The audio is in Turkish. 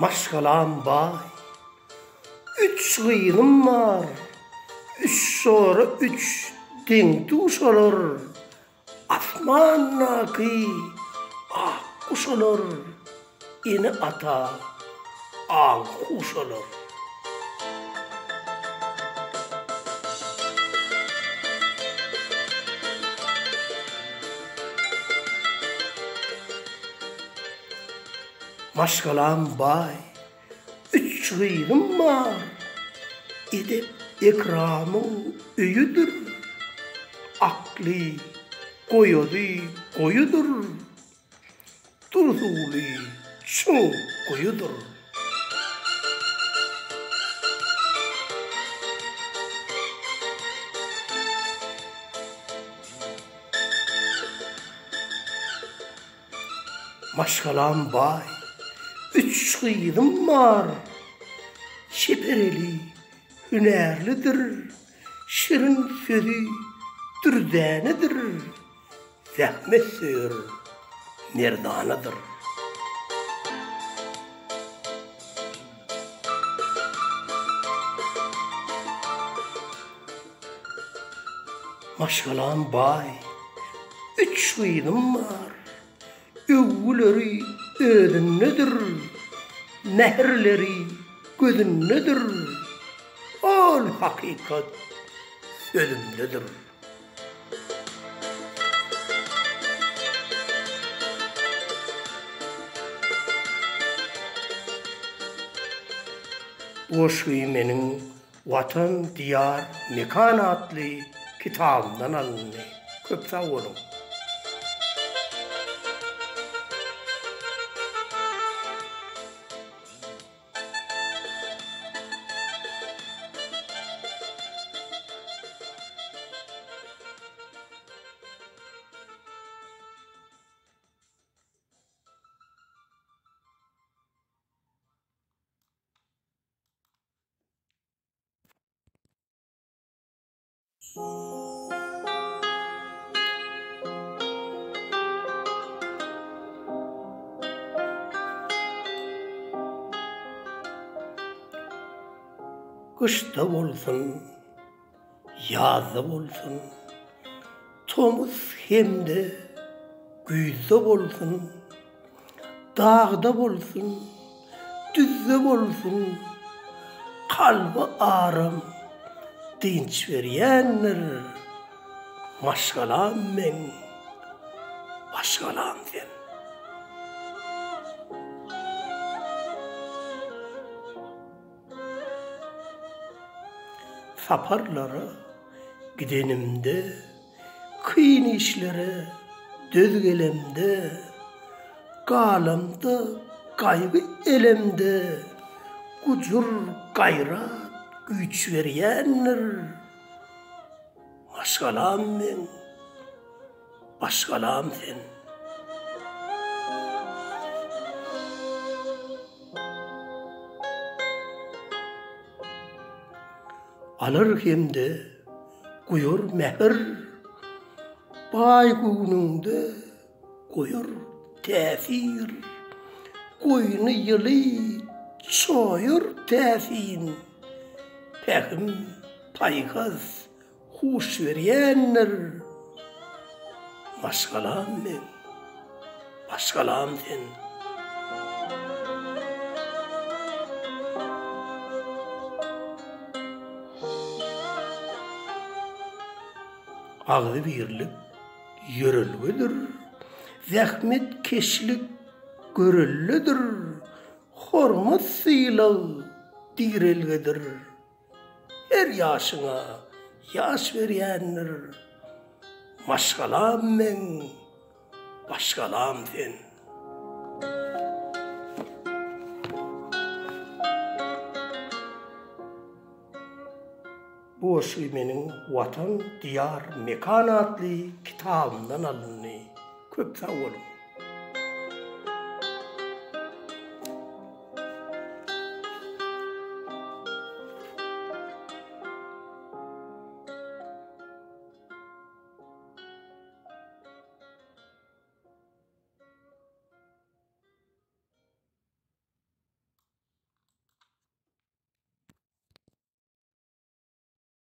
Maşgalam bay. Üç gıydım var. Üç sonra üç den duş olur. Asman nakı ah kuş olur. İni ata al kuş olur. Maşgalam bay. Üç gıydım var. Edip ikramın üyüdür. Akli koyudu koyudur. Turzuli şu koyudur. Maşgalam bay. Üç kıydım var. Şepereli, hünerlidir. Şirin sözü dürdenidir. Zahmet sığır, merdanıdır. Maşgalam bay. Üç kıydım var. Övgüleri ödünlüdür. Nehrleri gözünlüdür. Ol hakikat sözümlüdür. O menin Vatan Diyar Mekan adlı kitabından alındı. Köp sağ olun. Kışta bolsun, yazda bolsun, Tomuz hemde güzde bolsun, Dağda bolsun, düzde bolsun, Kalbi aram, dinç veriyenler, Maşgalam men, başgalam sen. saparlara gidenimde kıyın işlere dözgelemde galamda kaygı elemde kucur gayrat güç veriyenler başgalam men başgalam sen alır hemde koyur mehir bay gunungda koyur tesir koyunu yılı çoyur tesin pehim paykaz huş veriyenler maşgalam men başgalam sen ağzı birlik yörülgüdür. Zahmet keşlik görüllüdür. Hormat sıylağı direlgedir. Her yaşına yaş veriyendir. Maşgalam men, başgalam sen. Bu menin Vatan Diyar Mekan adlı kitabımdan alındı. Köp sağ olun.